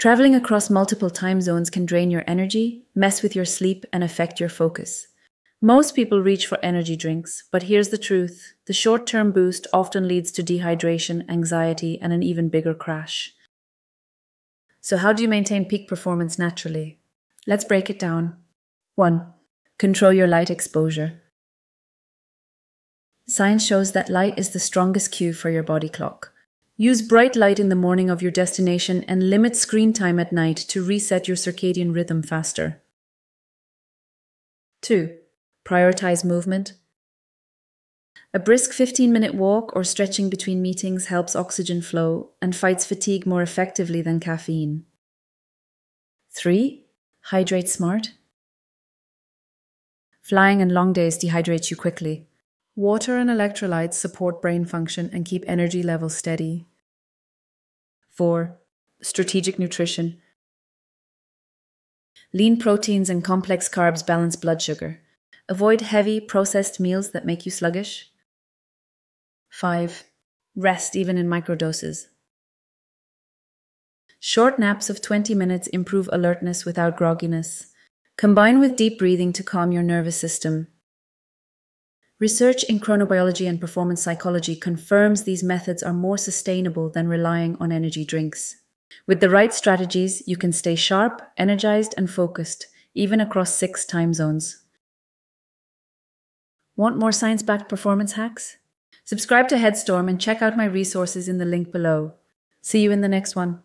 Traveling across multiple time zones can drain your energy, mess with your sleep, and affect your focus. Most people reach for energy drinks, but here's the truth the short term boost often leads to dehydration, anxiety, and an even bigger crash. So, how do you maintain peak performance naturally? Let's break it down. 1. Control your light exposure. Science shows that light is the strongest cue for your body clock. Use bright light in the morning of your destination and limit screen time at night to reset your circadian rhythm faster. 2. Prioritize movement. A brisk 15 minute walk or stretching between meetings helps oxygen flow and fights fatigue more effectively than caffeine. 3. Hydrate smart. Flying and long days dehydrate you quickly. Water and electrolytes support brain function and keep energy levels steady. 4. Strategic nutrition. Lean proteins and complex carbs balance blood sugar. Avoid heavy, processed meals that make you sluggish. 5. Rest even in microdoses. Short naps of 20 minutes improve alertness without grogginess. Combine with deep breathing to calm your nervous system. Research in chronobiology and performance psychology confirms these methods are more sustainable than relying on energy drinks. With the right strategies, you can stay sharp, energized, and focused, even across six time zones. Want more science backed performance hacks? Subscribe to Headstorm and check out my resources in the link below. See you in the next one.